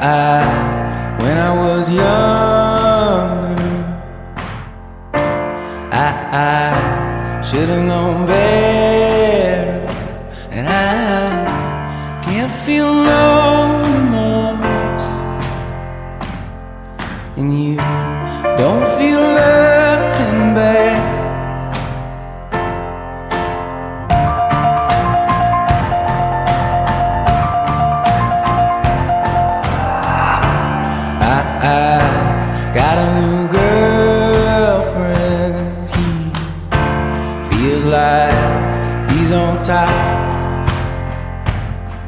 I, when I was younger, I, I should have known better, and I can't feel no remorse, and you don't got a new girlfriend. He feels like he's on top.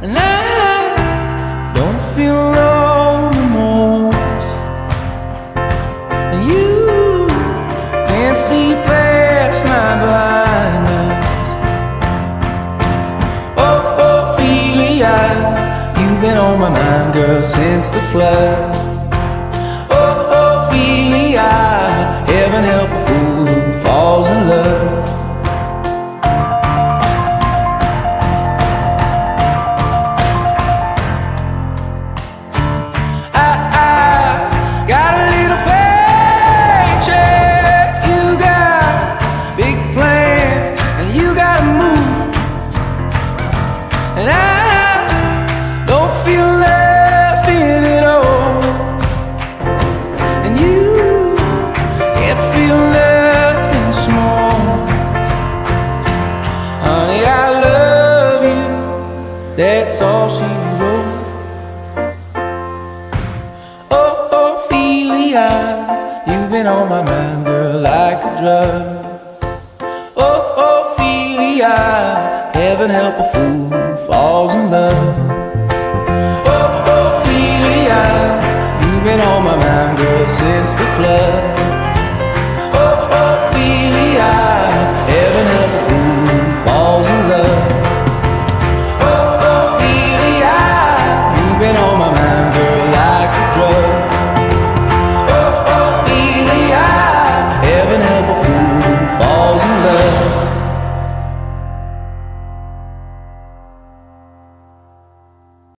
And I don't feel no remorse. And you can't see past my blindness. Oh, Ophelia, you've been on my mind, girl, since the flood. Oh, Ophelia, That's all she wrote. Oh, oh Ophelia, you've been on my mind, girl, like a drug. Oh, oh Ophelia, heaven help a fool who falls in love.